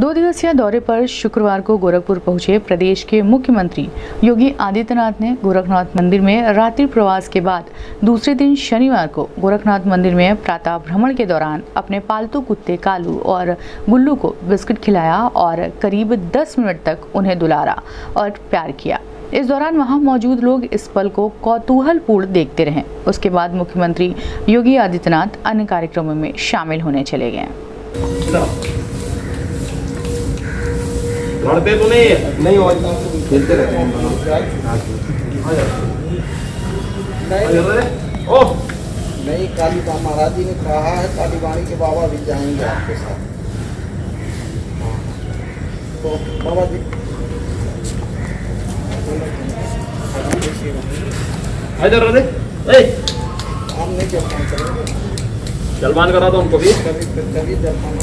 दो दिवसीय दौरे पर शुक्रवार को गोरखपुर पहुँचे प्रदेश के मुख्यमंत्री योगी आदित्यनाथ ने गोरखनाथ मंदिर में रात्रि प्रवास के बाद दूसरे दिन शनिवार को गोरखनाथ मंदिर में प्रातः भ्रमण के दौरान अपने पालतू कुत्ते कालू और गुल्लू को बिस्कुट खिलाया और करीब 10 मिनट तक उन्हें दुलारा और प्यार किया। इस दौरान वहाँ मौजूद लोग इस पल को कौतूहलपूर्ण देखते रहे। उसके बाद मुख्यमंत्री योगी आदित्यनाथ अन्य कार्यक्रमों में शामिल होने चले गए। लड़ते तो नहीं है। नहीं और खेलते रहते हैं। ओ नहीं काली महाराज जी ने कहा है कालीवाणी के बाबा भी जाएँगे आपके साथ। तो बाबा जी। इधर रहे ए। हम नहीं जलपान करेंगे जलमान करा दो उनको भी। कभी कभी जलपान